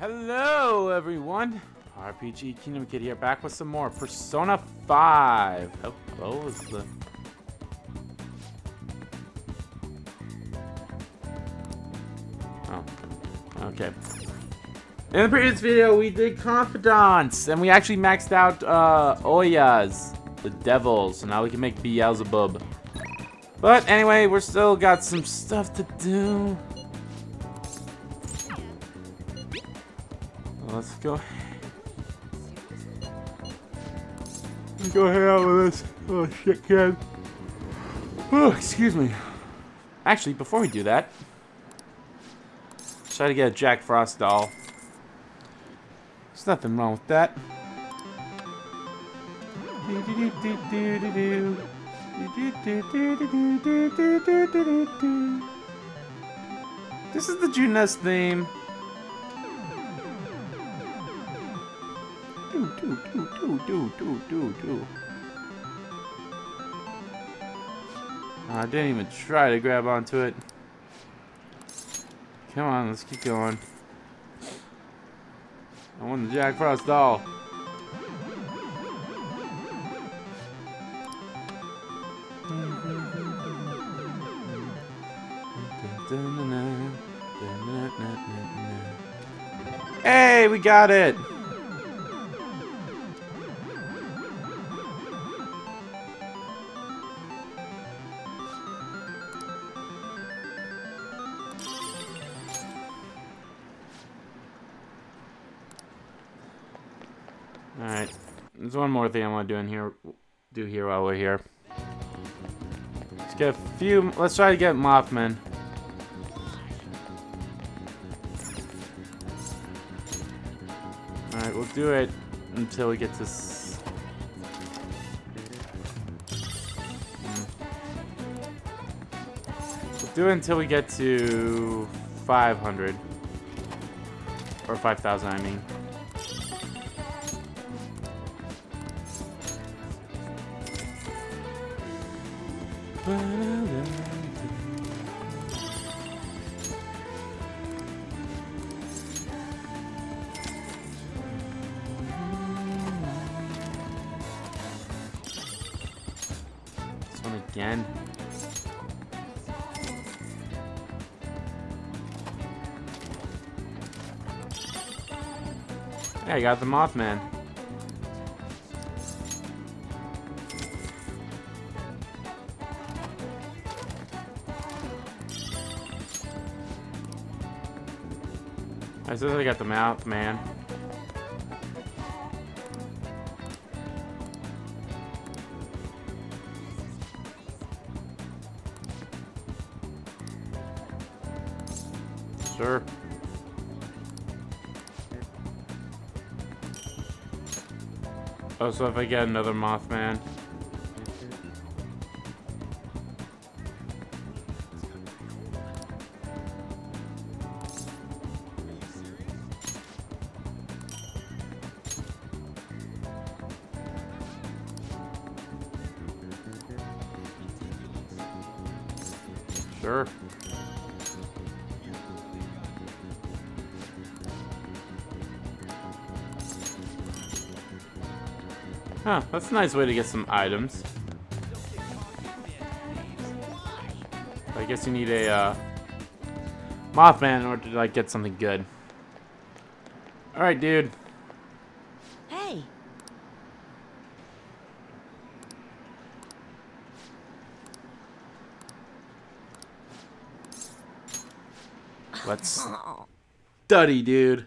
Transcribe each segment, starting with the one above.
Hello, everyone. RPG Kingdom Kid here, back with some more Persona 5. Oh, oh is the... Oh, okay. In the previous video, we did Confidants, and we actually maxed out uh, Ohya's, the devils, so now we can make Beelzebub. But anyway, we're still got some stuff to do. Go. Let's go hang out with this oh shit kid. Oh, excuse me. Actually, before we do that, try to get a Jack Frost doll. There's nothing wrong with that. This is the Junes theme. Do, do, do, do, do, do, do. I didn't even try to grab onto it. Come on, let's keep going. I want the Jack Frost doll. Hey, we got it! Alright. There's one more thing I want to do in here do here while we're here. Let's get a few let's try to get Mothman. Alright, we'll do it until we get to. We'll do it until we get to 500. Or 5,000, I mean. You got the Mothman. I said I got the mouth, so if I get another Mothman. Huh, that's a nice way to get some items. I guess you need a uh, Mothman in order to like get something good. Alright, dude. Hey, Let's study, dude.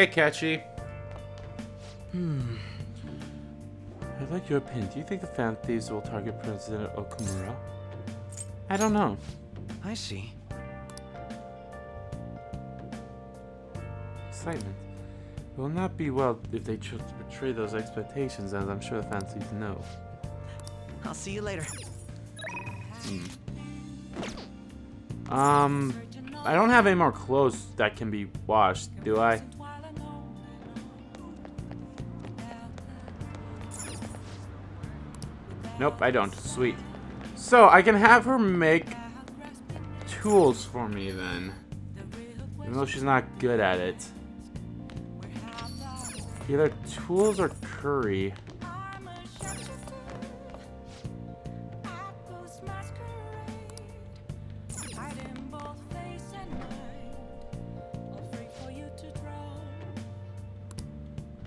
Hey, Catchy. Hmm. I'd like your opinion. Do you think the fan thieves will target President Okumura? I don't know. I see. Excitement. It will not be well if they choose to betray those expectations, as I'm sure the fan thieves know. I'll see you later. Hmm. Um, I don't have any more clothes that can be washed, do I? Nope, I don't. Sweet. So, I can have her make tools for me then. Even though she's not good at it. Either tools or curry.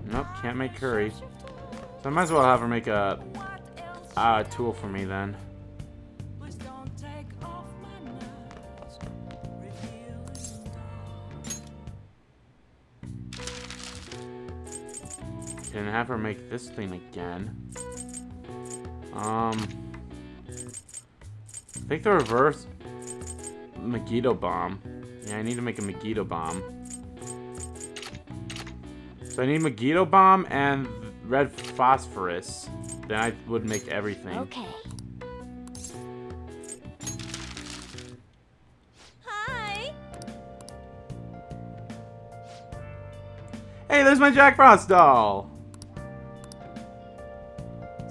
Nope, can't make curry. So I might as well have her make a, a tool for me then. Can have her make this thing again. Um, I think the reverse Megiddo bomb. Yeah, I need to make a Megiddo bomb. So I need Megiddo bomb and red phosphorus. Then I would make everything. Okay. Hi. Hey, there's my Jack Frost doll.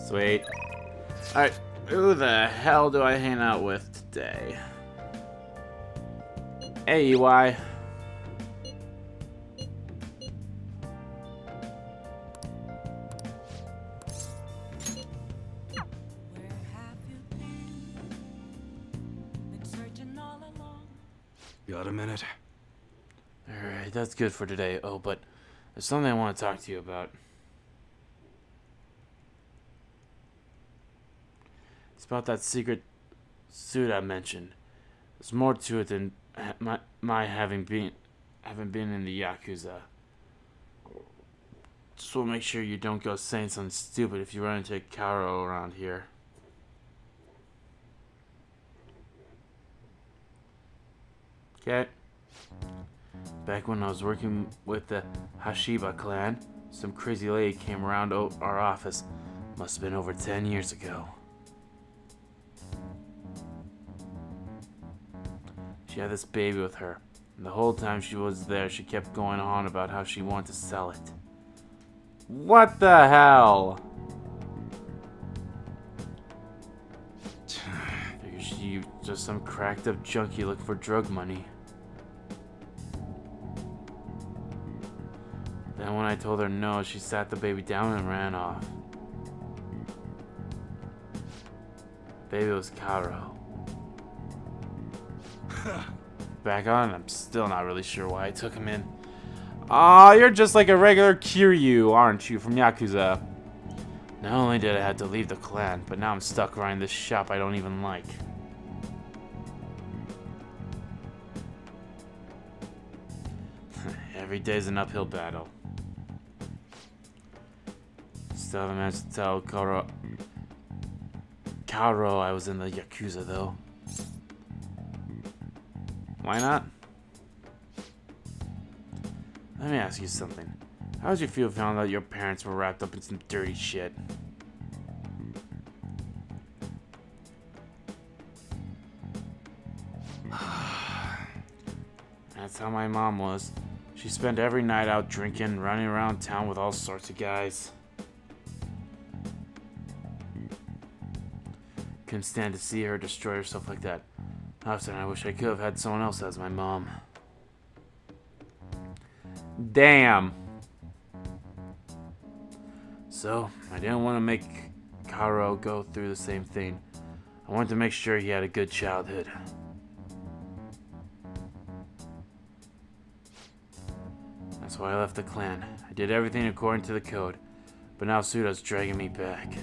Sweet. Alright, who the hell do I hang out with today? Hey, that's good for today. Oh, but there's something I want to talk to you about. It's about that secret suit I mentioned. There's more to it than my, my having been having been in the Yakuza. Just want to make sure you don't go saying something stupid if you run into Kaoru around here. Okay. Back when I was working with the Hashiba clan, some crazy lady came around our office. Must have been over 10 years ago. She had this baby with her, and the whole time she was there, she kept going on about how she wanted to sell it. What the hell? Figure she just some cracked up junkie looking for drug money. When I told her no, she sat the baby down and ran off. Baby was Kaoru. Back on, I'm still not really sure why I took him in. Aw, you're just like a regular Kiryu, aren't you, from Yakuza? Not only did I have to leave the clan, but now I'm stuck running this shop I don't even like. Every day's an uphill battle. Still haven't managed to tell Kaoru... Kaoru I was in the Yakuza, though. Why not? Let me ask you something. How did you feel found out your parents were wrapped up in some dirty shit? That's how my mom was. She spent every night out drinking, running around town with all sorts of guys. Couldn't stand to see her destroy herself like that. Often I wish I could have had someone else as my mom. Damn. So, I didn't want to make Kaoru go through the same thing. I wanted to make sure he had a good childhood. That's why I left the clan. I did everything according to the code, but now Tsuda's dragging me back.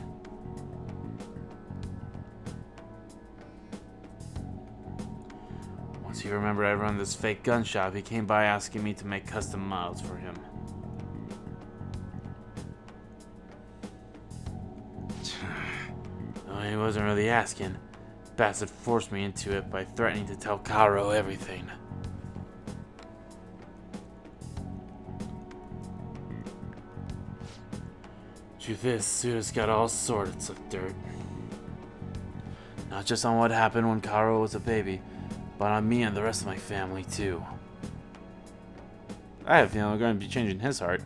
you remember I run this fake gun shop, he came by asking me to make custom models for him. he wasn't really asking. Bassett forced me into it by threatening to tell Kaoru everything. Truth this Tsuda's got all sorts of dirt. Not just on what happened when Kaoru was a baby, but on me and the rest of my family too. I have a feeling we're going to be changing his heart.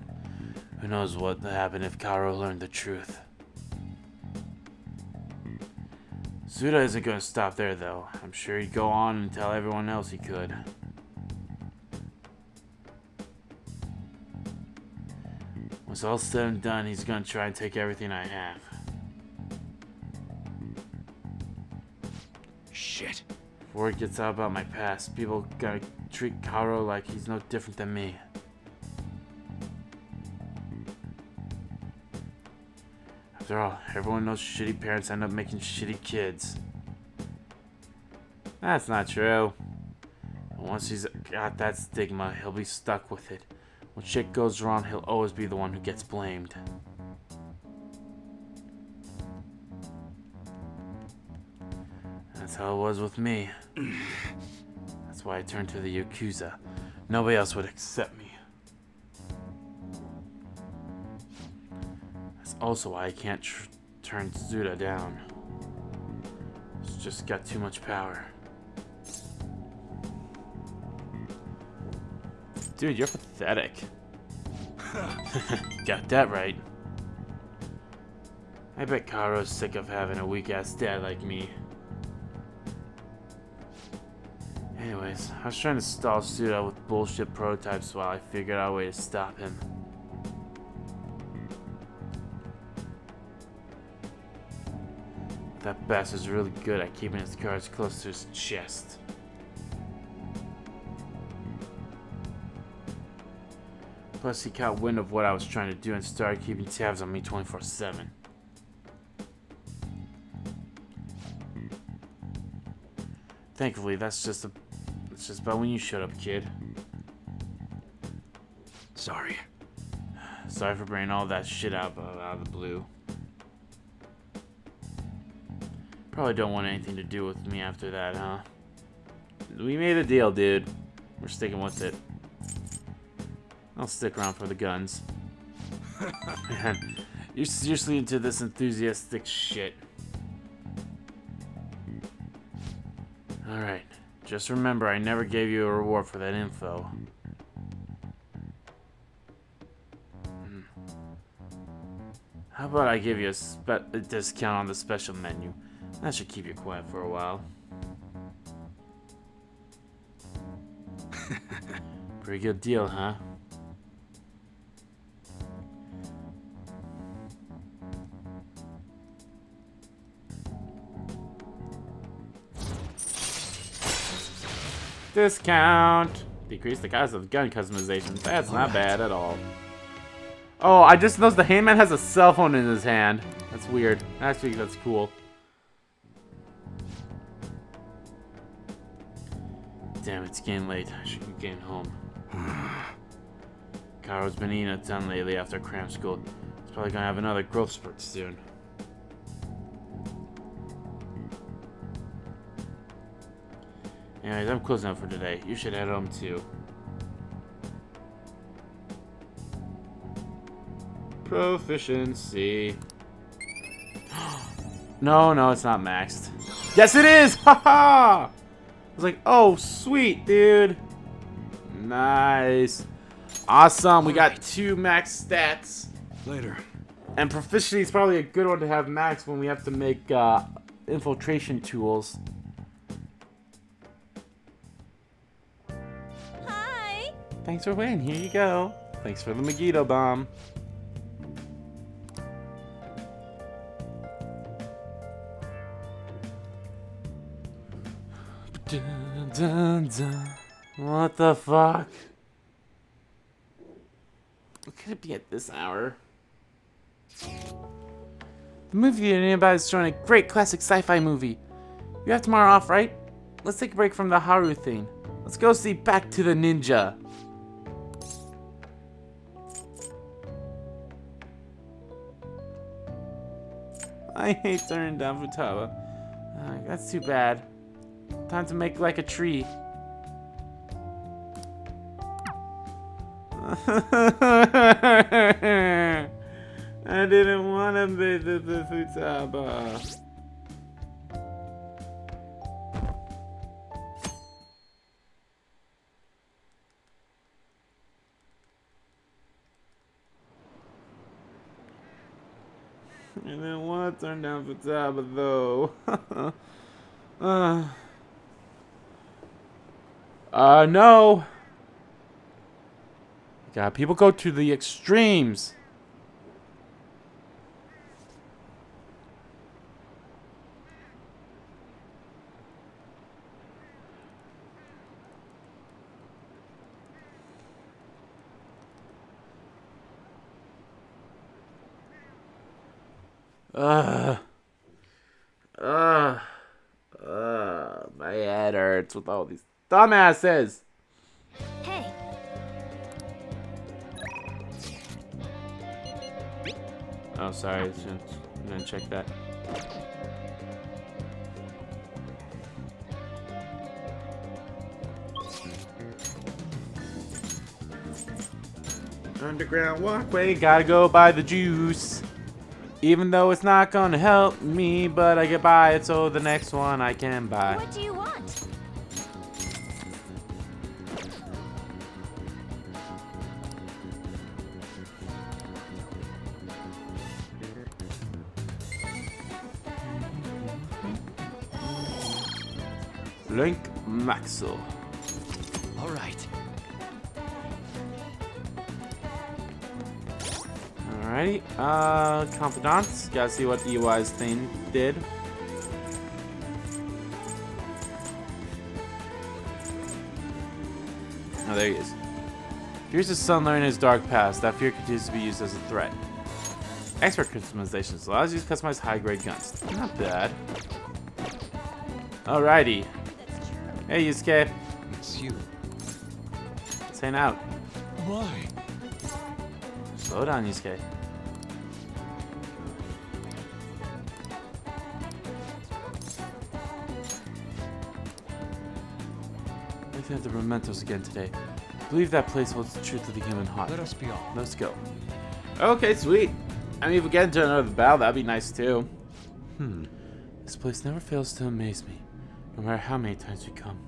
Who knows what would happen if Kaoru learned the truth. Tsuda isn't going to stop there though. I'm sure he'd go on and tell everyone else he could. Once all said and done, he's gonna try and take everything I have. Shit. It gets out about my past, people gonna treat Kaoru like he's no different than me. After all, everyone knows shitty parents end up making shitty kids. That's not true. And once he's got that stigma, he'll be stuck with it. When shit goes wrong, he'll always be the one who gets blamed. That's how it was with me. That's why I turned to the Yakuza. Nobody else would accept me. That's also why I can't tr turn Tsuda down. He's just got too much power. Dude, you're pathetic. got that right. I bet Kaoru's sick of having a weak-ass dad like me. Anyways, I was trying to stall Tsuda with bullshit prototypes while I figured out a way to stop him. That bastard's really good at keeping his cards close to his chest. Plus, he caught wind of what I was trying to do and started keeping tabs on me 24 7. Thankfully, that's just a. It's just about when you shut up, kid. Sorry. Sorry for bringing all that shit out, out of the blue. Probably don't want anything to do with me after that, huh? We made a deal, dude. We're sticking with it. I'll stick around for the guns. Man, you're seriously into this enthusiastic shit. Alright. Just remember, I never gave you a reward for that info. Hmm. How about I give you a, a discount on the special menu? That should keep you quiet for a while. Pretty good deal, huh? Discount! Decrease the cost of gun customization. That's not bad at all. Oh, I just noticed the handman has a cell phone in his hand. That's weird. Actually, that's cool. Damn, it's getting late. I should be getting home. Kaoru's been eating a ton lately after cram school. He's probably gonna have another growth spurt soon. Anyways, I'm closing up for today. You should head home too. Proficiency. no, no, it's not maxed. Yes, it is! Haha! I was like, oh, sweet, dude. Nice. Awesome. We got two max stats. Later. And proficiency is probably a good one to have max when we have to make uh, infiltration tools. Thanks for waiting. Here you go. Thanks for the Megiddo bomb. What the fuck? What could it be at this hour? The movie theater nearby is showing a great classic sci-fi movie. You have tomorrow off, right? Let's take a break from the Haru thing. Let's go see Back to the Ninja. I hate turning down Futaba. Uh, that's too bad. Time to make like a tree. I didn't want to be the, the Futaba. I didn't want to turn down Futaba though. uh, uh, no. God, people go to the extremes. Ugh. Ugh. Ugh. My head hurts with all these dumbasses. Hey, Oh, sorry. I didn't, didn't check that. Underground walkway, gotta go buy the juice. Even though it's not gonna help me, but I get by it so the next one I can buy. what do you want? Link Maxwell. Uh, confidants. Gotta see what EY's thing did. Oh, there he is. Fears the son learning his dark past. That fear continues to be used as a threat. Expert customizations allows you to customize high-grade guns. Not bad. Alrighty. Hey, Yusuke. It's you. Let's hang out. Why? Slow down, Yusuke. Looking at the mementos again today. I believe that place holds the truth of the human heart. Let us be off. Let's go. Okay, sweet. I mean, if we get into another battle, that'd be nice too. Hmm. This place never fails to amaze me, no matter how many times we come.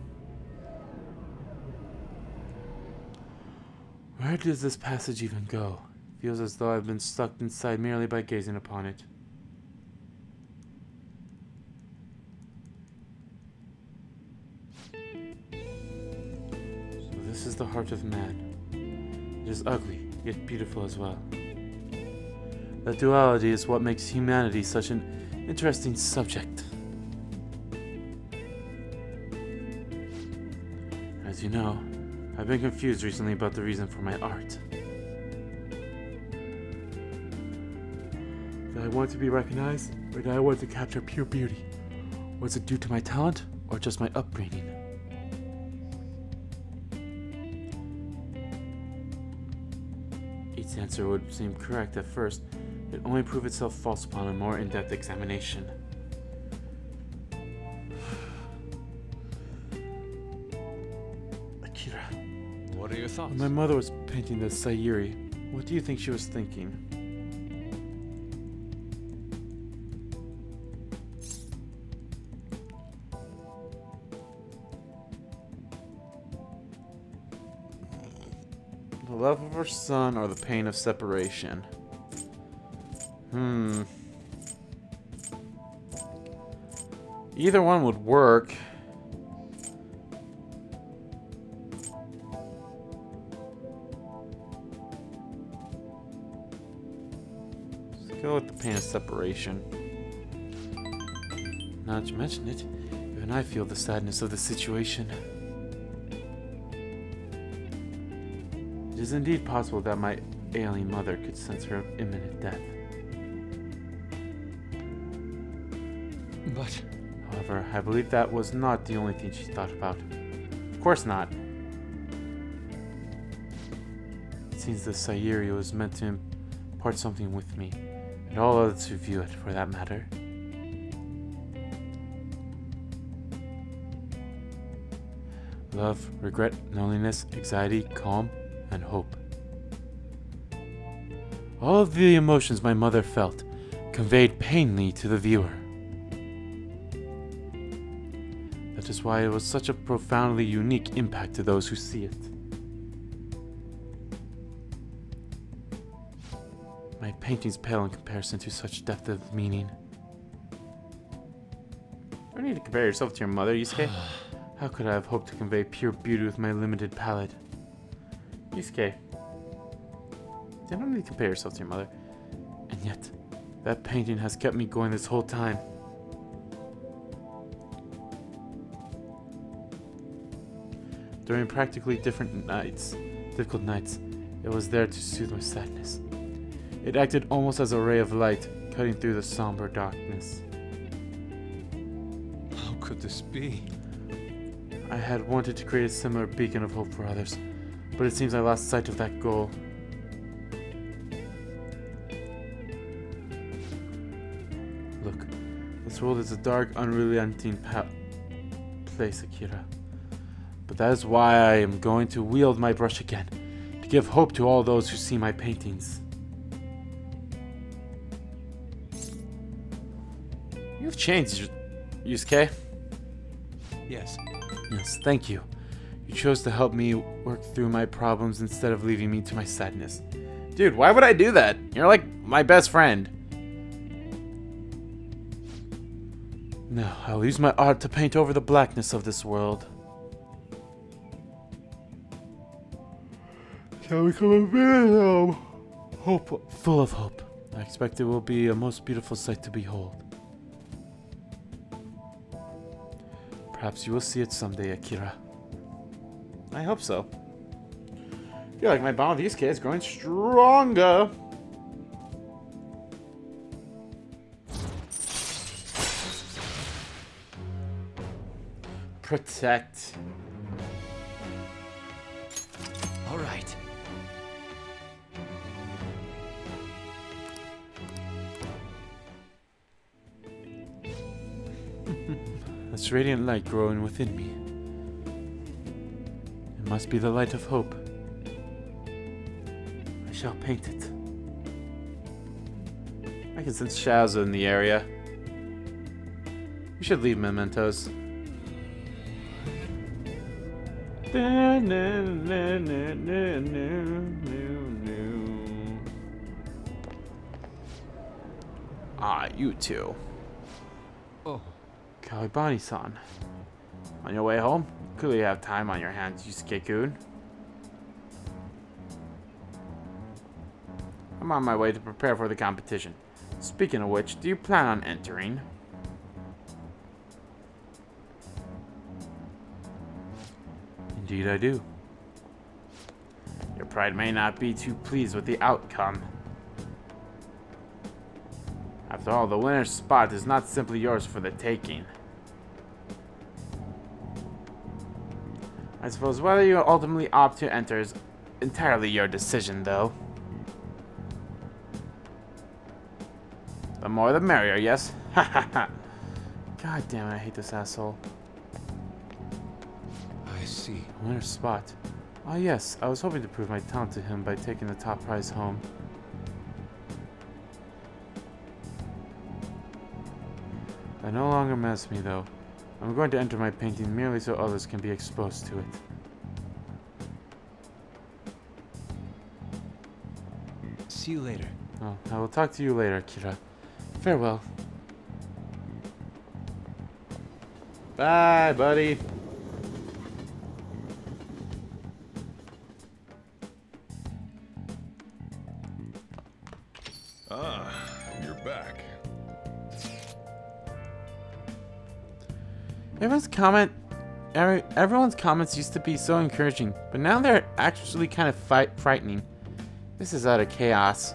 Where does this passage even go? Feels as though I've been stuck inside merely by gazing upon it. This is the heart of man. It is ugly, yet beautiful as well. That duality is what makes humanity such an interesting subject. As you know, I've been confused recently about the reason for my art. Did I want to be recognized, or did I want to capture pure beauty? Was it due to my talent, or just my upbringing? Answer would seem correct at first, but only prove itself false upon a more in-depth examination. Akira, What are your thoughts? when my mother was painting the Sayuri, what do you think she was thinking? Love son or the pain of separation? Hmm. Either one would work. Let's go with the pain of separation. Now that you mention it, even I feel the sadness of the situation. Is indeed possible that my ailing mother could sense her imminent death. But However, I believe that was not the only thing she thought about. Of course not. It seems the Sayuri was meant to impart something with me, and all others who view it, for that matter. Love, regret, loneliness, anxiety, calm, and hope. All of the emotions my mother felt, conveyed painfully to the viewer. That is why it was such a profoundly unique impact to those who see it. My paintings pale in comparison to such depth of meaning. You don't need to compare yourself to your mother, Yusuke. How could I have hoped to convey pure beauty with my limited palette? Yusuke. You don't need to compare yourself to your mother. And yet, that painting has kept me going this whole time. During practically different nights, difficult nights, it was there to soothe my sadness. It acted almost as a ray of light, cutting through the somber darkness. How could this be? I had wanted to create a similar beacon of hope for others, but it seems I lost sight of that goal. Look, this world is a dark, unrelenting pa- place, Akira. But that is why I am going to wield my brush again, to give hope to all those who see my paintings. You've changed, Yusuke. Yes. Yes, thank you. You chose to help me work through my problems instead of leaving me to my sadness. Dude, why would I do that? You're like my best friend. No, I'll use my art to paint over the blackness of this world. Shall we come become a video? Hope, full of hope. I expect it will be a most beautiful sight to behold. Perhaps you will see it someday, Akira. I hope so. I feel like my bond with Yusuke is growing stronger. Protect. All right. This radiant light growing within me. Must be the light of hope. I shall paint it. I can sense shadows in the area. We should leave mementos. Ah, you two. Oh, Kawanabe-san. On your way home? Clearly you have time on your hands, Yusuke-kun. I'm on my way to prepare for the competition. Speaking of which, do you plan on entering? Indeed I do. Your pride may not be too pleased with the outcome. After all, the winner's spot is not simply yours for the taking. I suppose whether you ultimately opt to enter is entirely your decision, though. The more the merrier, yes? Ha ha ha. God damn it, I hate this asshole. I see. Winner's spot. Oh yes, I was hoping to prove my talent to him by taking the top prize home. That no longer messes me though. I'm going to enter my painting merely so others can be exposed to it. See you later. Oh, I will talk to you later, Kira. Farewell. Bye, buddy. Comment, every, everyone's comments used to be so encouraging, but now they're actually kind of fight, frightening. This is utter chaos.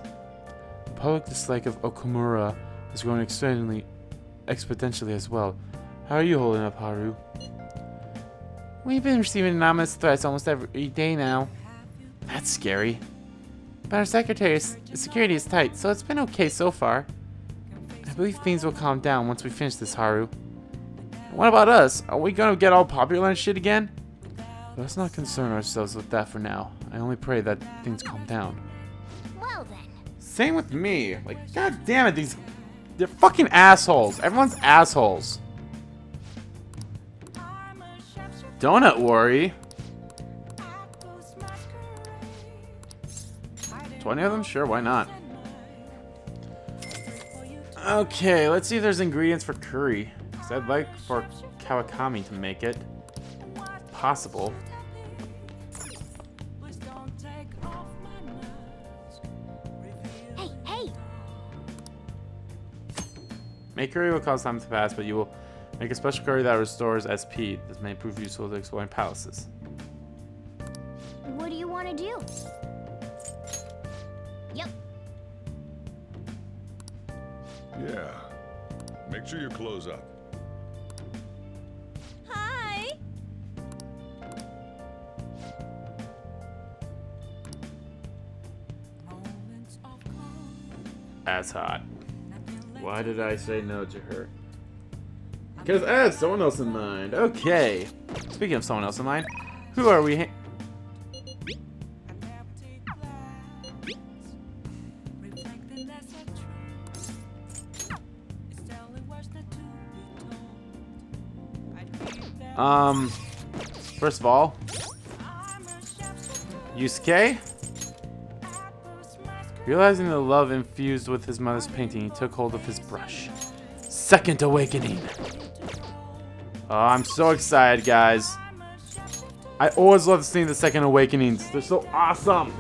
The public dislike of Okumura is growing extremely, exponentially as well. How are you holding up, Haru? We've been receiving anonymous threats almost every day now. That's scary. But our secretary's security is tight, so it's been okay so far. I believe things will calm down once we finish this, Haru. What about us? Are we gonna get all popular and shit again? Let's not concern ourselves with that for now. I only pray that things calm down. Well then. Same with me. Like, god damn it, these they're fucking assholes. Everyone's assholes. Donut worry. 20 of them? Sure, why not? Okay, let's see if there's ingredients for curry. Because I'd like for Kawakami to make it. Possible. Hey, hey! Make curry will cause time to pass, but you will make a special curry that restores SP. This may prove useful to exploring palaces. What do you want to do? Yep. Yeah. Make sure your clothes up. That's hot. Why did I say no to her? Because I had someone else in mind. Okay. Speaking of someone else in mind, who are we? Um, first of all, Yusuke. Realizing the love infused with his mother's painting, he took hold of his brush. Second awakening. Oh, I'm so excited, guys. I always love seeing the second awakenings. They're so awesome.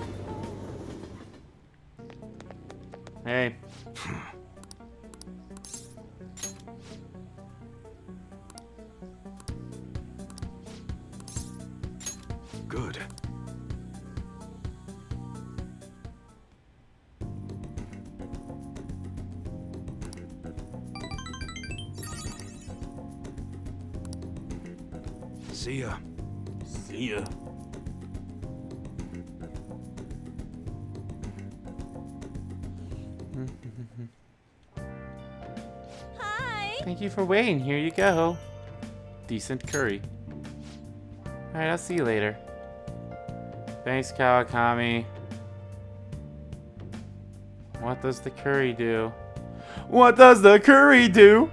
For waiting. Here you go. Decent curry. Alright, I'll see you later. Thanks, Kawakami. What does the curry do? What does the curry do?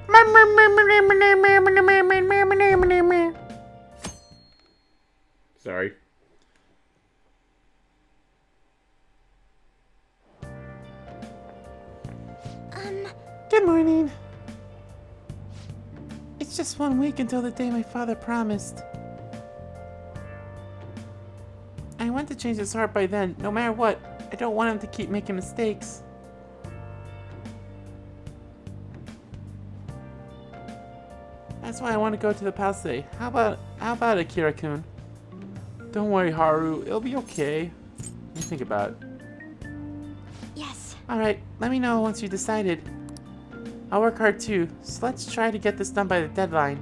Sorry. Um, Good morning. It's just one week until the day my father promised. I want to change his heart by then, no matter what. I don't want him to keep making mistakes. That's why I want to go to the palace today. How about how about Akira-kun? Don't worry, Haru. It'll be okay. Let me think about it. yes. Alright, let me know once you decided. I'll work hard too, so let's try to get this done by the deadline.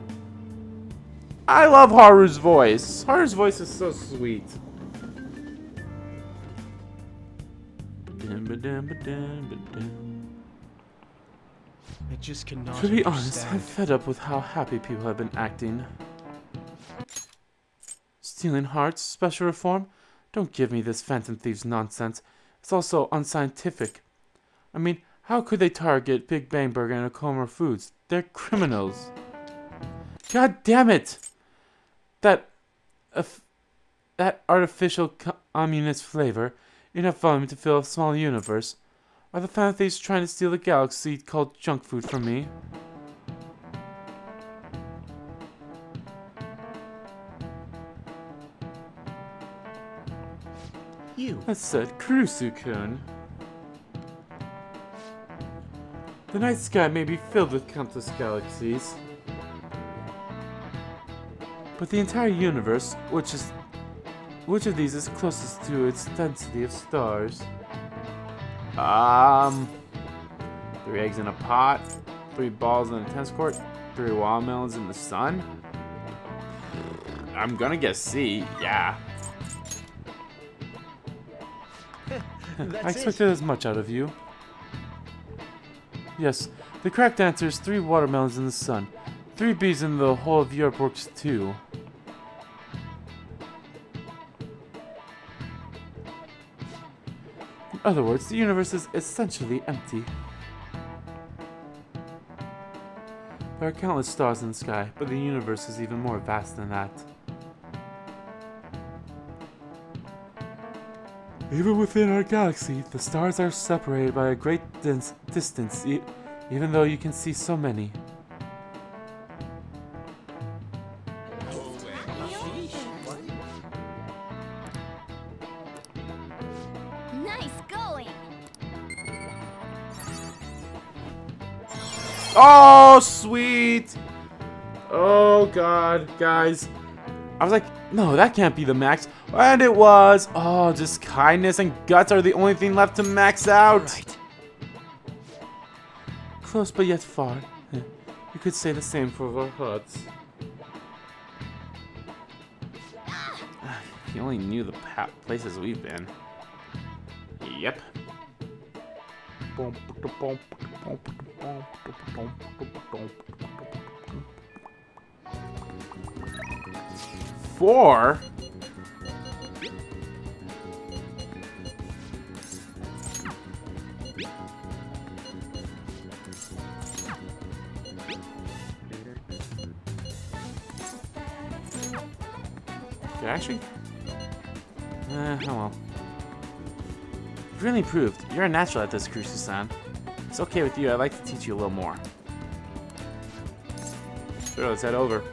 I love Haru's voice. Haru's voice is so sweet. I just cannot. To be honest, I'm fed up with how happy people have been acting. Stealing hearts, special reform? Don't give me this Phantom Thieves nonsense. It's also unscientific. I mean, how could they target Big Bang Burger and Okoma Foods? They're criminals. God damn it! That, uh, that artificial communist flavor, enough volume to fill a small universe. Are the Thieves trying to steal the galaxy called junk food from me? You. I said Kurusu-kun. The night sky may be filled with countless galaxies. But the entire universe, which is which of these is closest to its density of stars? Um three eggs in a pot, three balls in a tennis court, three watermelons in the sun. I'm gonna guess C, yeah. I expected as much out of you. Yes, the correct answer is three watermelons in the sun. Three bees in the whole of Europe works too. In other words, the universe is essentially empty. There are countless stars in the sky, but the universe is even more vast than that. Even within our galaxy, the stars are separated by a great dins- distance, e- even though you can see so many. Nice going. Oh, sweet! Oh, God, guys. I was like, no, that can't be the max. And it was. Oh, just kindness and guts are the only thing left to max out. Right. Close but yet far. You could say the same for our hearts. If you only knew the pa- places we've been. Yep. Four? Did I actually? Eh, oh well. You've really improved. You're a natural at this, Kurusu-san. It's okay with you. I'd like to teach you a little more. Sure, let's head over.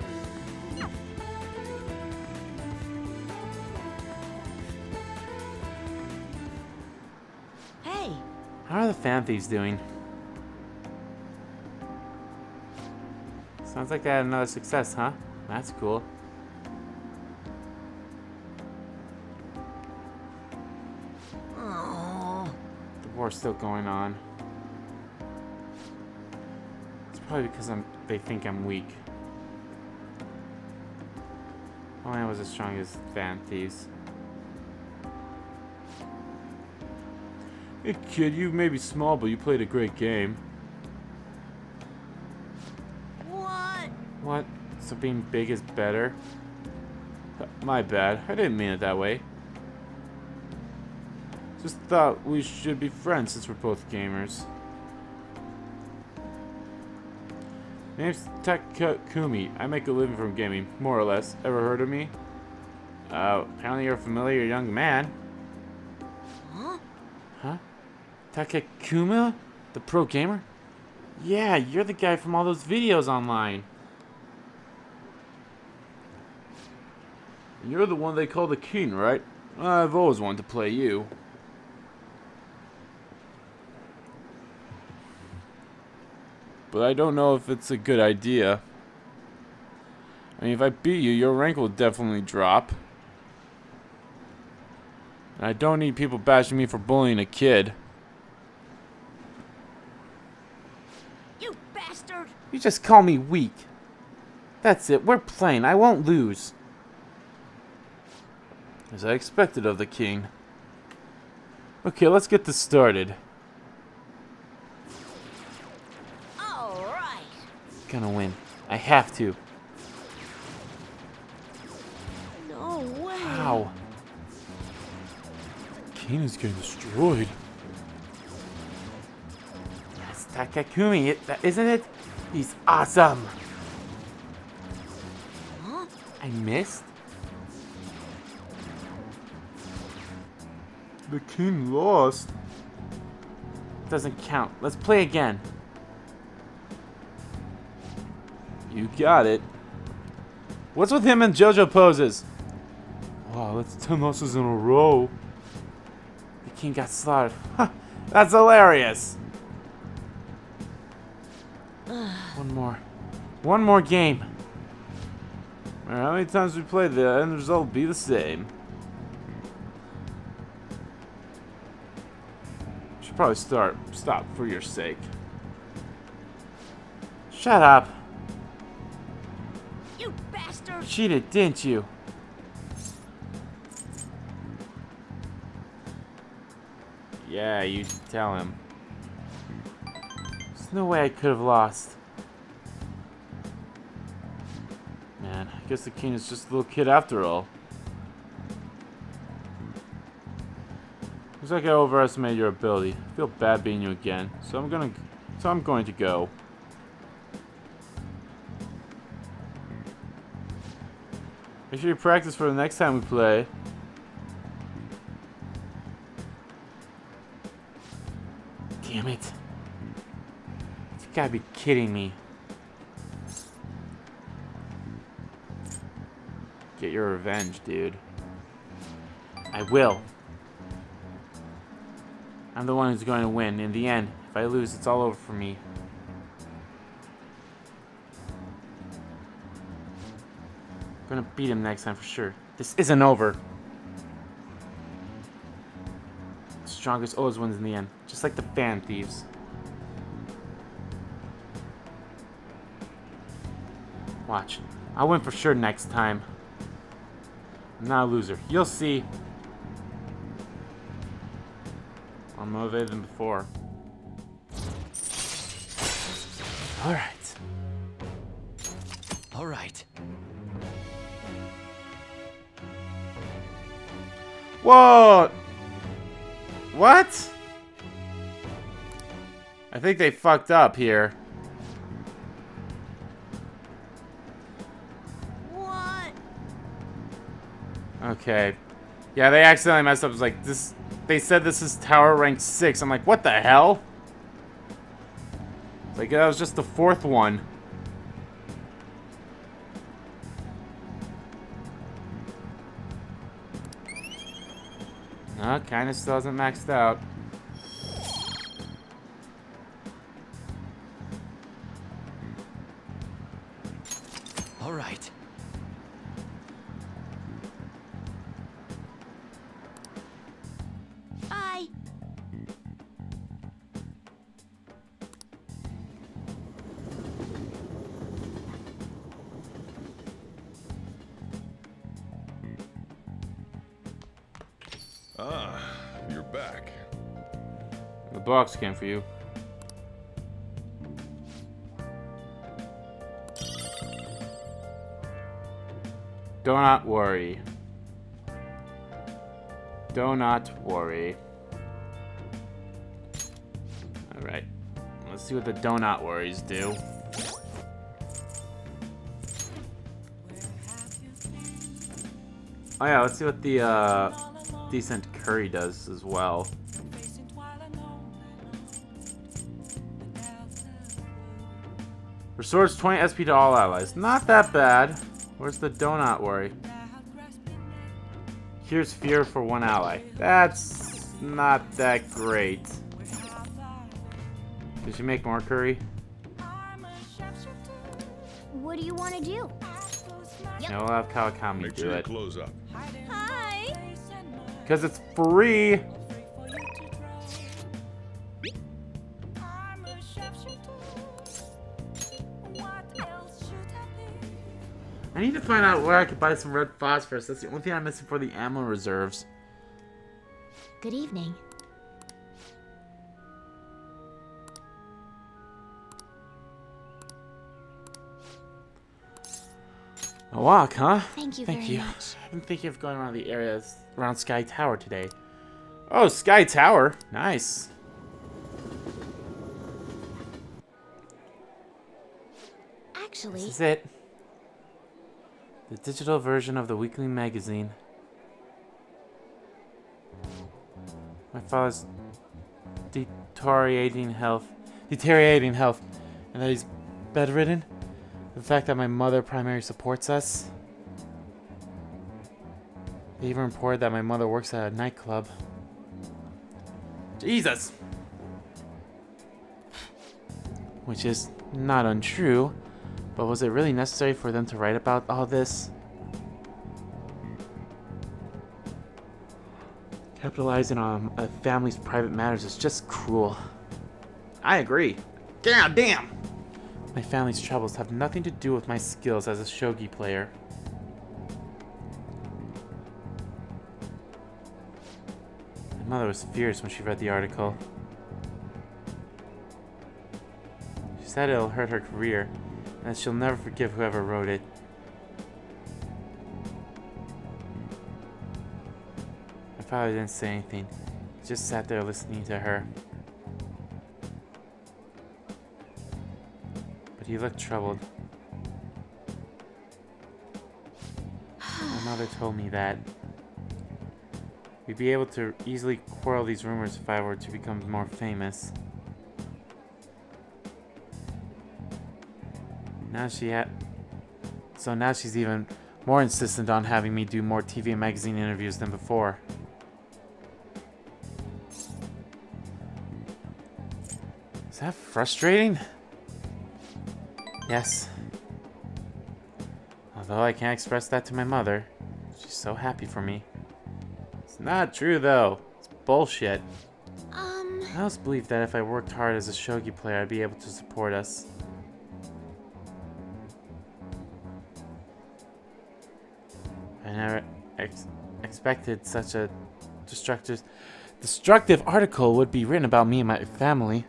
How are the Phantom Thieves doing? Sounds like they had another success, huh? That's cool. The war's still going on. It's probably because I'm. They think I'm weak. Only I was as strong as Phantom Thieves. Hey kid, you may be small, but you played a great game. what? What? So being big is better? My bad. I didn't mean it that way. Just thought we should be friends since we're both gamers. My name's Takakumi. I make a living from gaming, more or less. Ever heard of me? Uh, apparently you're a familiar young man. Huh? Huh? Takakuma? The pro gamer? Yeah, you're the guy from all those videos online. You're the one they call the king, right? I've always wanted to play you. But I don't know if it's a good idea. I mean, if I beat you, your rank will definitely drop. And I don't need people bashing me for bullying a kid. You bastard! You just call me weak. That's it, we're playing. I won't lose. As I expected of the king. Okay, let's get this started. All right. Gonna win. I have to. No way. Ow. King is getting destroyed. That's Takakumi, isn't it? He's awesome. Huh? I missed? The king lost. Doesn't count. Let's play again. You got it. What's with him and JoJo poses? Wow, that's 10 losses in a row. The king got slaughtered. Huh, that's hilarious. One more. One more game. Alright, how many times we played, the end result will be the same. Should probably start. Stop for your sake. Shut up. You bastard! Cheated, didn't you? Yeah, you should tell him. There's no way I could have lost. Guess the king is just a little kid after all. Looks like I overestimated your ability. I feel bad being you again, so I'm gonna, so I'm going to go. Make sure you practice for the next time we play. Damn it. You gotta be kidding me. Your revenge, dude. I will. I'm the one who's going to win. In the end, if I lose, it's all over for me. I'm gonna beat him next time for sure. This isn't over. Strongest always wins in the end. Just like the Phantom Thieves. Watch. I'll win for sure next time. I'm not a loser. You'll see. I'm motivated than before. Alright. All right. Whoa! What? I think they fucked up here. Okay. Yeah, they accidentally messed up. It's like this. They said this is tower rank six. I'm like, what the hell? It's like that was just the fourth one. No, kind of still hasn't maxed out. Box came for you. Do not worry. Do not worry. Alright. Let's see what the donut worries do. Oh yeah, let's see what the uh, decent curry does as well. Restores 20 SP to all allies. Not that bad. Where's the donut worry? Here's fear for one ally. That's not that great. Did you make more curry? What do you want to do? No, we'll have Kawakami Make do sure it. close up. Hi. Because it's free! I need to find out where I could buy some red phosphorus. That's the only thing I'm missing for the ammo reserves. Good evening. A walk, huh? Thank you Thank very you. much. I've been thinking of going around the areas around Sky Tower today. Oh, Sky Tower. Nice. Actually, This is it. The digital version of the weekly magazine. My father's deteriorating health. Deteriorating health. And that he's bedridden. The fact that my mother primarily supports us. They even reported that my mother works at a nightclub. Jesus! Which is not untrue. But was it really necessary for them to write about all this? Capitalizing on a family's private matters is just cruel. I agree. God damn! My family's troubles have nothing to do with my skills as a shogi player. My mother was fierce when she read the article. She said it'll hurt her career, and she'll never forgive whoever wrote it. My father didn't say anything. Just sat there listening to her. But he looked troubled. My mother told me that we'd be able to easily quell these rumors if I were to become more famous. Now she had. So now she's even more insistent on having me do more TV and magazine interviews than before. Is that frustrating? Yes. Although I can't express that to my mother. She's so happy for me. It's not true though. It's bullshit. Um, I always believed that if I worked hard as a shogi player, I'd be able to support us. Ex expected such a destructive, destructive article would be written about me and my family.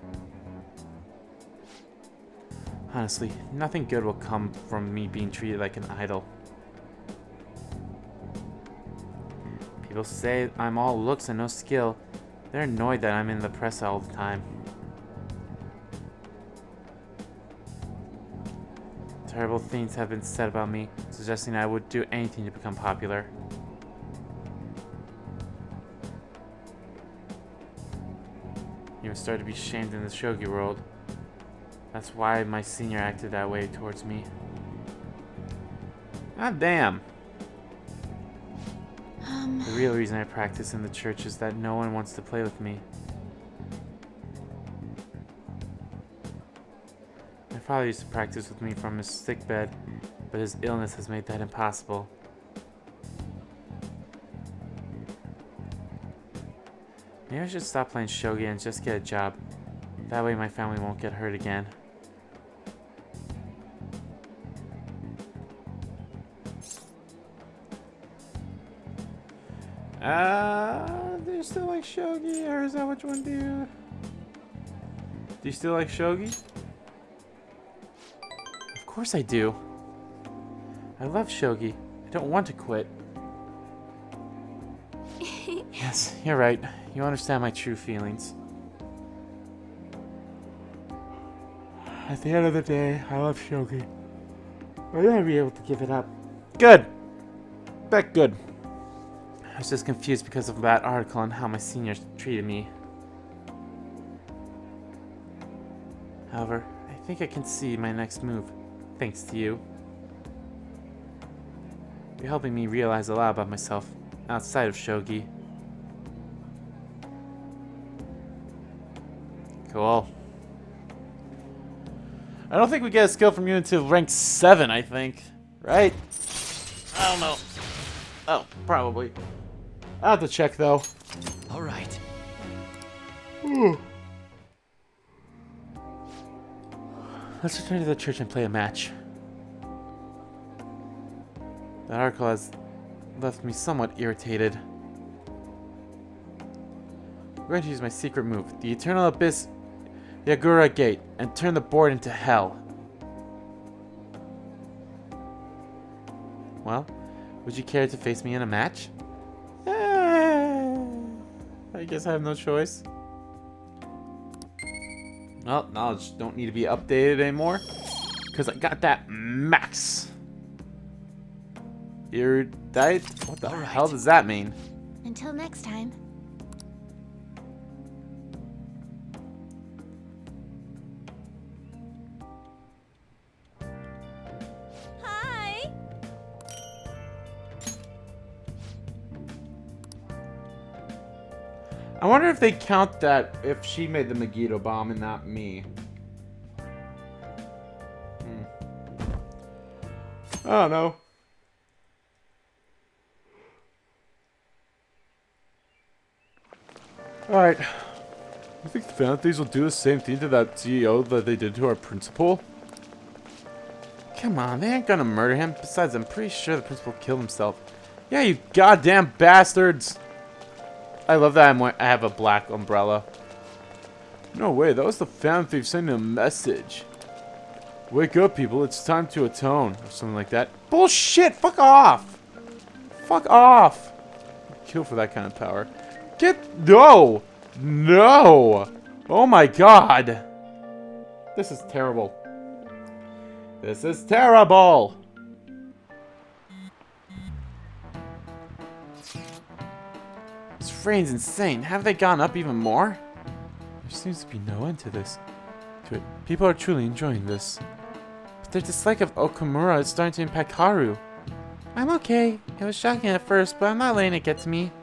Honestly, nothing good will come from me being treated like an idol. People say I'm all looks and no skill. They're annoyed that I'm in the press all the time. Terrible things have been said about me, suggesting I would do anything to become popular. Even started to be shamed in the shogi world. That's why my senior acted that way towards me. God damn. um, The real reason I practice in the church is that no one wants to play with me. My father used to practice with me from his sickbed, but his illness has made that impossible. Maybe I should stop playing shogi and just get a job. That way my family won't get hurt again. Uh, do you still like shogi, or is that which one do you? Do you still like shogi? Of course I do. I love shogi. I don't want to quit. Yes, you're right. You understand my true feelings. At the end of the day, I love shogi. I'll never be able to give it up. Good. That good. I was just confused because of that article and how my seniors treated me. However, I think I can see my next move, thanks to you. You're helping me realize a lot about myself outside of Shogi. Cool. I don't think we get a skill from you until rank 7, I think. Right? I don't know. Oh, probably. I'll have to check, though. All right. Let's return to the church and play a match. That article has left me somewhat irritated. I'm going to use my secret move, the Eternal Abyss Yagura Gate, and turn the board into hell. Well, would you care to face me in a match? Eh, I guess I have no choice. Well, knowledge don't need to be updated anymore. Because I got that max. Erudite? What the Alright. hell does that mean? until next time. They count that if she made the Megiddo bomb and not me. Hmm. I don't know. Alright. You think the Phantoms will do the same thing to that CEO that they did to our principal? Come on, they ain't gonna murder him. Besides, I'm pretty sure the principal killed himself. Yeah, you goddamn bastards! I love that I'm, I have a black umbrella. No way, that was the Phantom Thief sending a message. Wake up, people, it's time to atone, or something like that. Bullshit, fuck off! Fuck off! Kill for that kind of power. Get no, no. Oh my god. This is terrible. This is terrible. This rain's insane. Have they gone up even more? There seems to be no end to this. To it. People are truly enjoying this. But their dislike of Okumura is starting to impact Haru. I'm okay. It was shocking at first, but I'm not letting it get to me.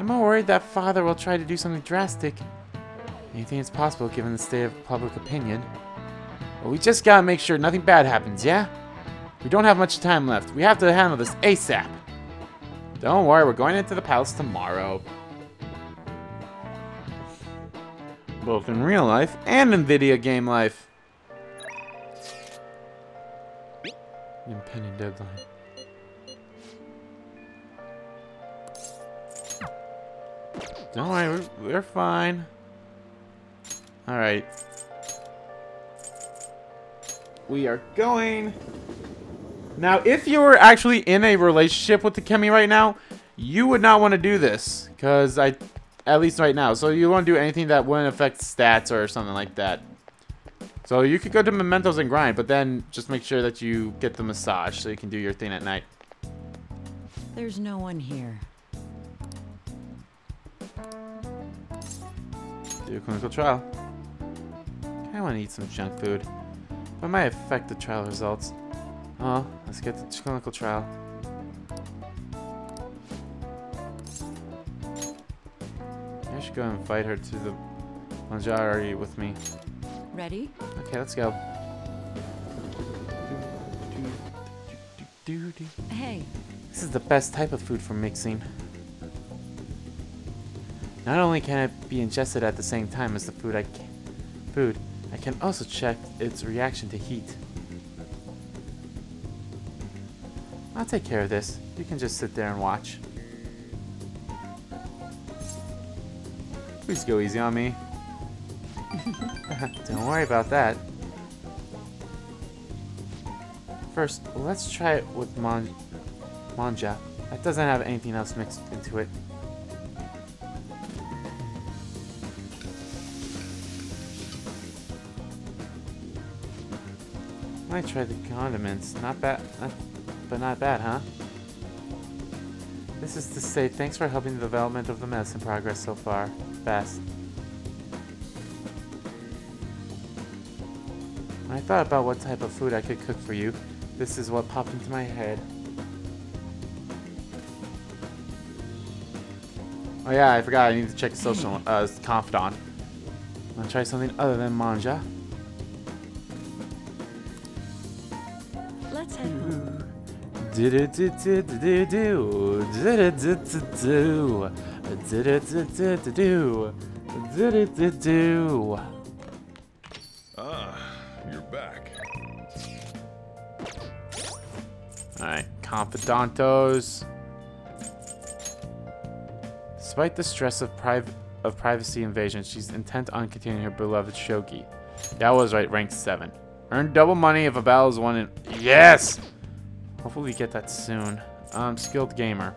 I'm more worried that father will try to do something drastic. Anything is possible given the state of public opinion. We just gotta make sure nothing bad happens, yeah? We don't have much time left. We have to handle this ASAP. Don't worry, we're going into the palace tomorrow. Both in real life and in video game life. Impending deadline. Don't worry, we're, fine. Alright. We are going. Now, if you were actually in a relationship with Takemi right now, you would not want to do this. Because I, at least right now. So you won't do anything that wouldn't affect stats or something like that. So you could go to Mementos and grind, but then just make sure that you get the massage so you can do your thing at night. There's no one here. Do a clinical trial. I want to eat some junk food. But it might affect the trial results. Oh, let's get the clinical trial. Should go invite her to the Manjari with me. Ready? Okay, let's go. Hey, This is the best type of food for mixing. Not only can it be ingested at the same time as the food I ca- food, I can also check its reaction to heat. I'll take care of this. You can just sit there and watch. Please go easy on me. Don't worry about that. First, let's try it with man manja. That doesn't have anything else mixed into it. Might try the condiments. Not bad, but not bad, huh? This is to say, thanks for helping the development of the medicine progress so far. Best. When I thought about what type of food I could cook for you, this is what popped into my head. Oh yeah, I forgot I need to check social uh confidant. Wanna try something other than manja? Ah, you're back. Alright, Confidantos. Despite the stress of, priv- of privacy invasion, she's intent on continuing her beloved shogi. That was right, rank 7. Earn double money if a battle is won in- Yes! Hopefully we get that soon. Um, skilled gamer.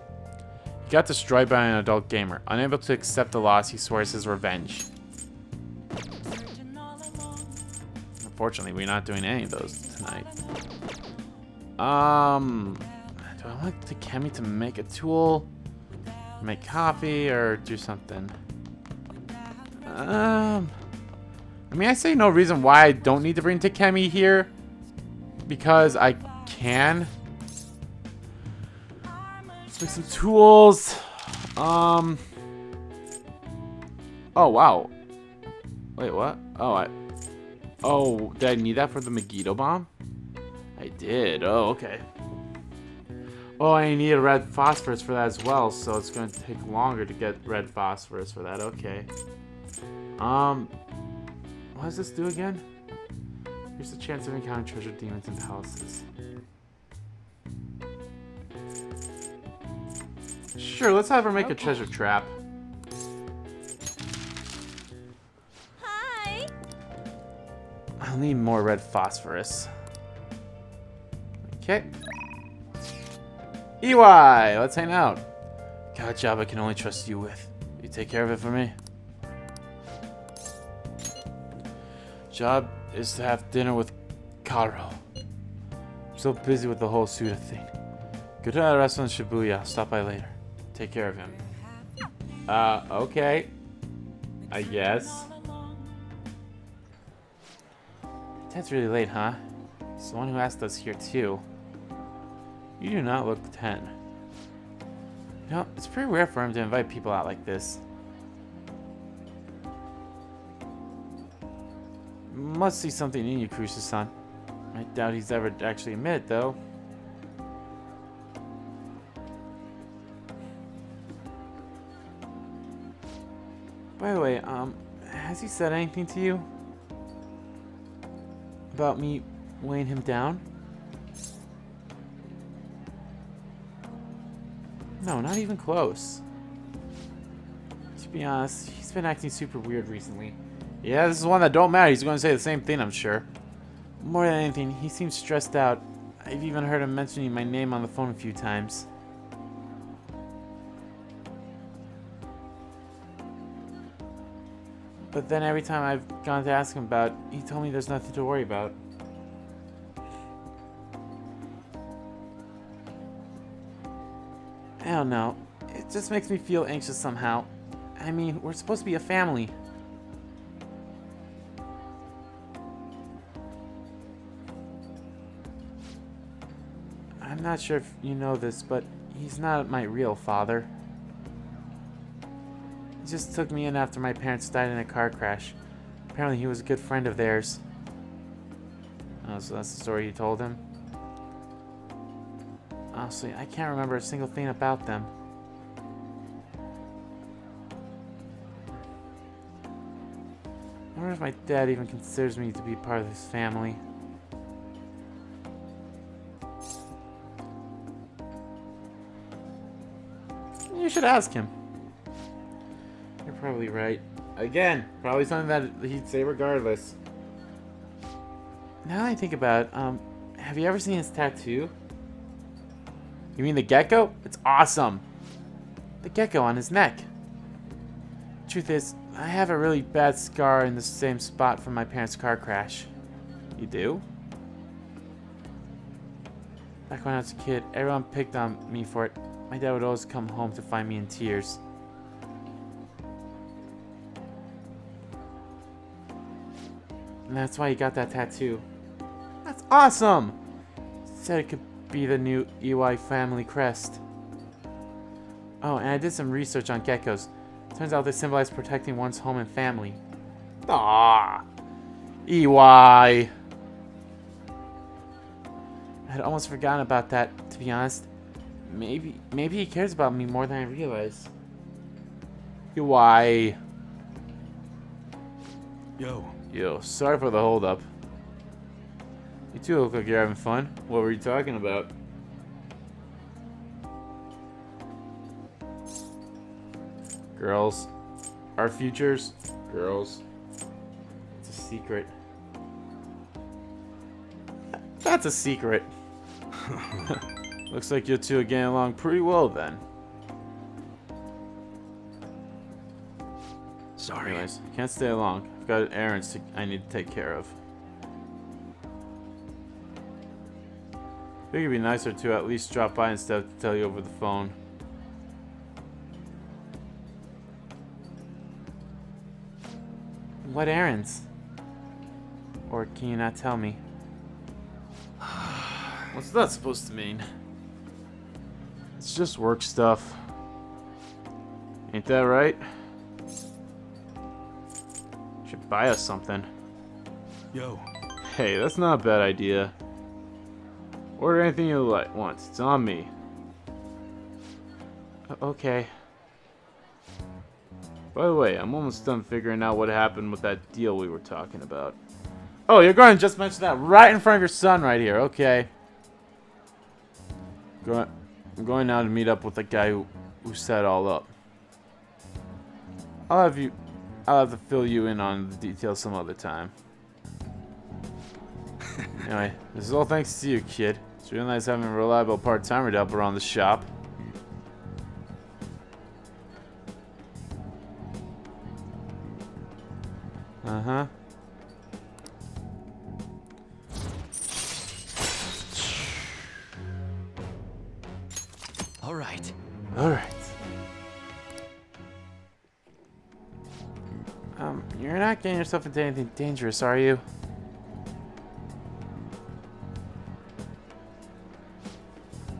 He got destroyed by an adult gamer. Unable to accept the loss, he swears his revenge. Unfortunately, we're not doing any of those tonight. Um, do I want Takemi to make a tool, make coffee, or do something? Um, I mean, I say no reason why I don't need to bring Takemi here, because I can. Let's make some tools. Um. Oh wow. Wait, what? Oh, I. Oh, did I need that for the Megiddo bomb? I did. Oh, okay. Oh, I need a red phosphorus for that as well, so it's going to take longer to get red phosphorus for that. Okay. Um, what does this do again? Here's the chance of encountering treasure demons and palaces. Sure, let's have her make a treasure trap. Hi. I'll need more red phosphorus. Okay. Iwai, let's hang out. Got a job I can only trust you with. You take care of it for me? Job is to have dinner with Kaoru. I'm so busy with the whole Tsuda thing. Go to that restaurant in Shibuya. I'll stop by later. Take care of him. Uh, okay. I guess. That's really late, huh? It's the one who asked us here, too. You do not look 10. You know, it's pretty rare for him to invite people out like this. Must see something in you, Kurusu-san. I doubt he's ever actually admit though. By the way, um, has he said anything to you? About me weighing him down? No, not even close. To be honest, he's been acting super weird recently. Yeah, this is one that don't matter. He's going to say the same thing, I'm sure. More than anything, he seems stressed out. I've even heard him mentioning my name on the phone a few times. But then every time I've gone to ask him about, he told me there's nothing to worry about. I don't know. It just makes me feel anxious somehow. I mean, we're supposed to be a family. I'm not sure if you know this, but he's not my real father. He just took me in after my parents died in a car crash. Apparently he was a good friend of theirs. Oh, so that's the story you told him? Honestly, I can't remember a single thing about them. I wonder if my dad even considers me to be part of his family. You should ask him. Probably right. Again, probably something that he'd say regardless. Now that I think about it, um, have you ever seen his tattoo? You mean the gecko? It's awesome. The gecko on his neck. Truth is, I have a really bad scar in the same spot from my parents' car crash. You do? Back when I was a kid, everyone picked on me for it. My dad would always come home to find me in tears. And that's why he got that tattoo. That's awesome! Said it could be the new Iwai family crest. Oh, and I did some research on geckos. Turns out they symbolize protecting one's home and family. Ah, Iwai. I had almost forgotten about that, to be honest. Maybe, maybe he cares about me more than I realize. Iwai. Yo, Yo, sorry for the holdup. You two look like you're having fun. What were you talking about? Girls. Our futures. Girls. It's a secret. That's a secret. Looks like you two are getting along pretty well then. sorry. Anyways, can't stay long. I've got errands to, I need to take care of. I think it'd be nicer to at least drop by instead of to tell you over the phone. What errands? Or can you not tell me? What's that supposed to mean? It's just work stuff. Ain't that right? Buy us something. Yo, Hey, that's not a bad idea. Order anything you like want. It's on me. Okay. By the way, I'm almost done figuring out what happened with that deal we were talking about. Oh, you're going to just mention that right in front of your son right here. Okay. Go I'm going now to meet up with the guy who, who set it all up. I'll have you I'll have to fill you in on the details some other time. anyway, this is all thanks to you, kid. It's really nice having a reliable part-timer to help around the shop. Uh-huh. Yourself into anything dangerous, are you?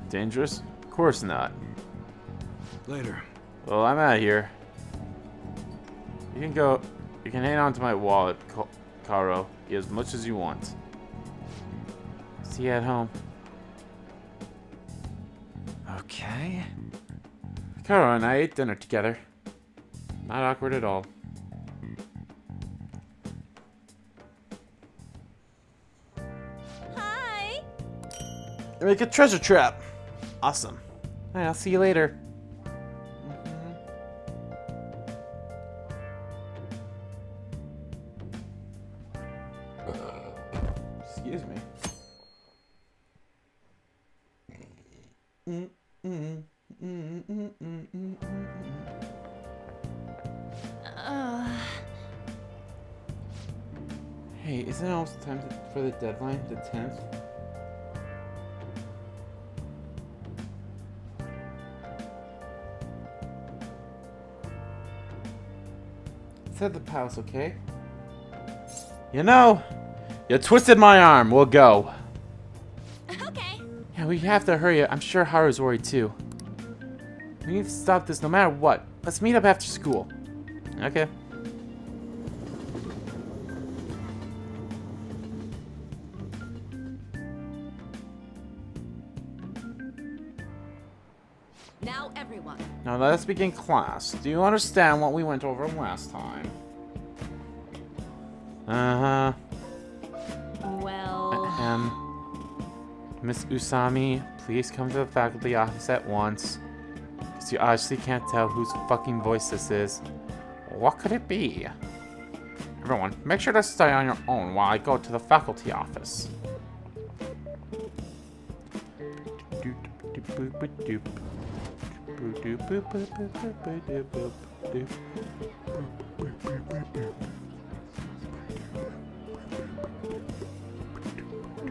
Dangerous? Of course not. Later. Well, I'm out of here. You can go. You can hang on to my wallet, Kaoru. Get as much as you want. See you at home. Okay. Kaoru and I ate dinner together. Not awkward at all. Make a treasure trap. Awesome. Alright, I'll see you later. Excuse me. Uh, Hey, isn't it almost time for the deadline, the 10th? To the palace, okay? You know, you twisted my arm. We'll go. okay. Yeah, we have to hurry. I'm sure Haru's worried too. We need to stop this no matter what. Let's meet up after school. Okay. Now let's begin class. Do you understand what we went over last time? Uh-huh. Well, Um, Miss Usami, please come to the faculty office at once. Because you obviously can't tell whose fucking voice this is. What could it be? Everyone, make sure to stay on your own while I go to the faculty office.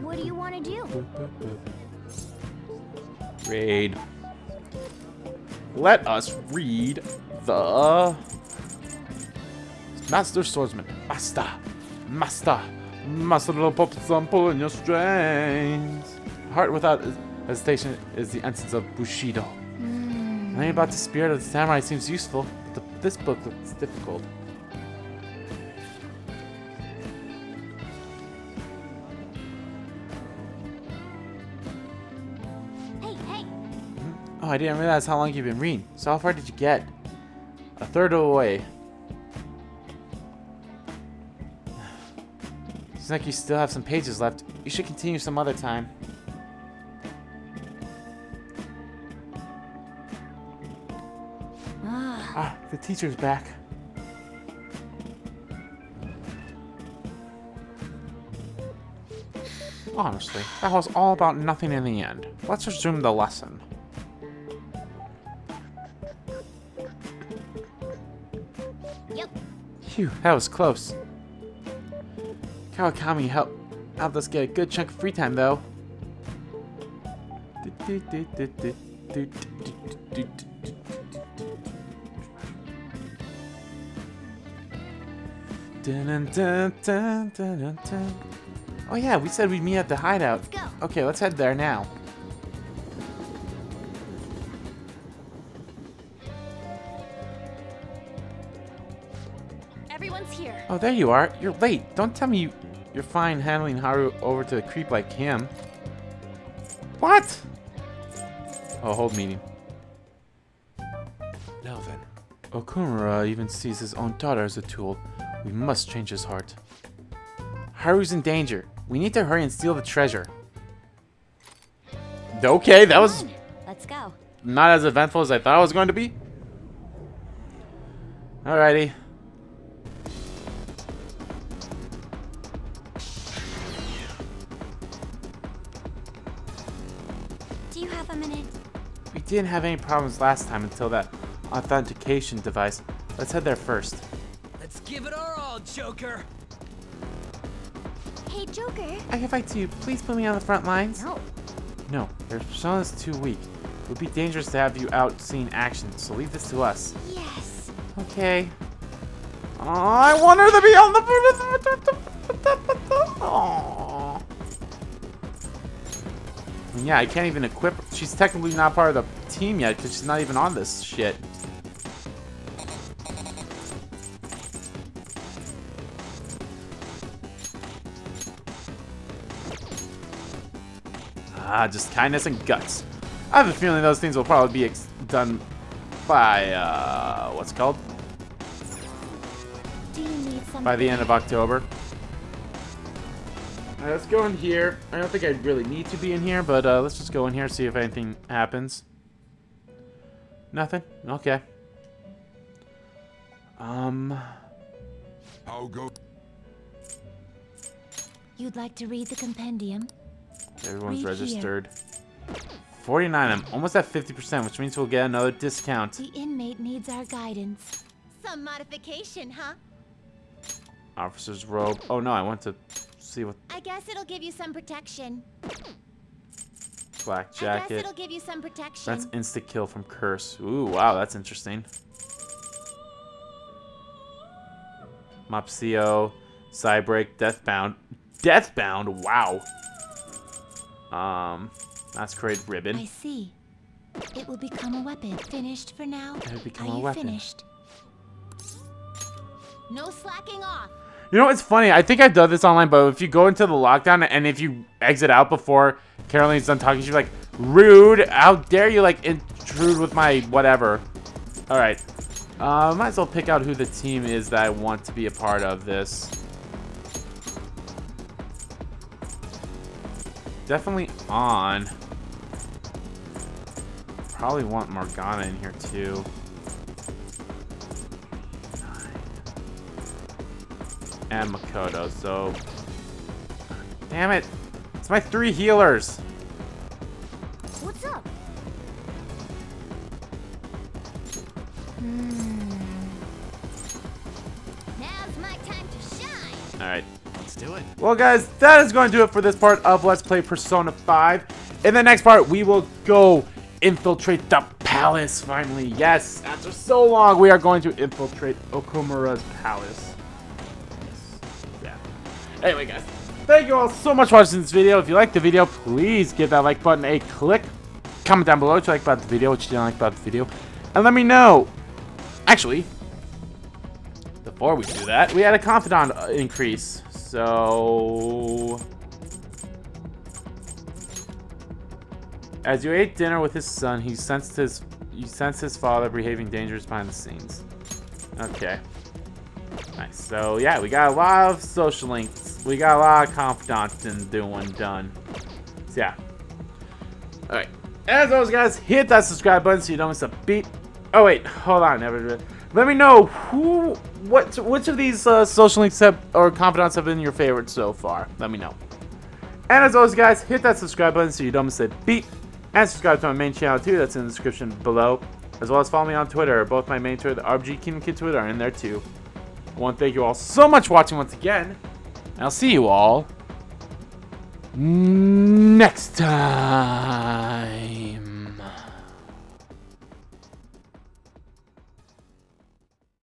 What do you want to do? Raid. Let us read the Master Swordsman. Master. Master. Master little pop some pulling your strings. Heart without hesitation is the essence of Bushido. Learning about the spirit of the samurai seems useful, but the, this book looks difficult. Hey, hey. Hmm? Oh, I didn't realize how long you've been reading. So how far did you get? A third of the way. Seems like you still have some pages left. You should continue some other time. Teacher's back. Honestly, that was all about nothing in the end. Let's resume the lesson. yep. Phew, that was close. Kawakami helped helped us get a good chunk of free time, though. Dun, dun, dun. Oh yeah, we said we'd meet at the hideout. Let's go. Okay, let's head there now. Everyone's here. Oh, there you are. You're late. Don't tell me you, you're fine handling Haru over to a creep like him. What? Oh, hold meeting. Now then. Okumura even sees his own daughter as a tool. We must change his heart. Haru's in danger. We need to hurry and steal the treasure. Okay, that was Let's go. not as eventful as I thought it was going to be. Alrighty. Do you have a minute? We didn't have any problems last time until that authentication device. Let's head there first. Let's give it our all. all, Joker. Hey, Joker. I can fight too. Please put me on the front lines. No. No, your persona's too weak. It would be dangerous to have you out seeing action, so leave this to us. Yes. Okay. Oh, I want her to be on the. Aww. Yeah, I can't even equip her. She's technically not part of the team yet because she's not even on this shit. Ah, just kindness and guts. I have a feeling those things will probably be ex done by, uh, what's it called? Do you need? By the end of October. Alright, let's go in here. I don't think I really need to be in here, but uh, let's just go in here see if anything happens. Nothing? Okay. Um, How go? You'd like to read the compendium? Everyone's Read here. registered. 49, I'm almost at 50%, which means we'll get another discount. The inmate needs our guidance. Some modification, huh? Officer's robe. Oh no, I want to see what I guess it'll give you some protection. black jacket. I guess it'll give you some protection. That's insta kill from curse. Ooh, wow, that's interesting. Mapsio, Cybreak, Deathbound. Deathbound, wow. Um, Masquerade Ribbon. I see. It will become a weapon. Finished for now? It'll become Are a you weapon. finished? No slacking off. You know, it's funny. I think I've done this online, but if you go into the lockdown and if you exit out before Caroline's done talking, she's like, rude. How dare you, like, intrude with my whatever. All right. Uh, might as well pick out who the team is that I want to be a part of this. Definitely on. Probably want Morgana in here too. And Makoto, so... Damn it! It's my three healers! Well, guys, that is going to do it for this part of Let's Play Persona 5. In the next part, we will go infiltrate the palace, finally. Yes, after so long, we are going to infiltrate Okumura's palace. Yes. Yeah. Anyway, guys, thank you all so much for watching this video. If you liked the video, please give that like button a click. Comment down below what you like about the video, what you didn't like about the video. And let me know. Actually, before we do that, we had a confidant uh, increase. So, as you ate dinner with his son, he sensed his you sensed his father behaving dangerous behind the scenes. Okay. Nice. So yeah, we got a lot of social links. We got a lot of confidants in doing done. So yeah. Alright. As always guys, hit that subscribe button so you don't miss a beat. Oh wait, hold on, never let me know who what which of these uh, social links have or confidants have been your favorites so far. Let me know. And as always, guys, hit that subscribe button so you don't miss a beat. And subscribe to my main channel too. That's in the description below. As well as follow me on Twitter. Both my main Twitter, the RPG Kingdom Kid Twitter, are in there too. I want to thank you all so much for watching once again. And I'll see you all next time.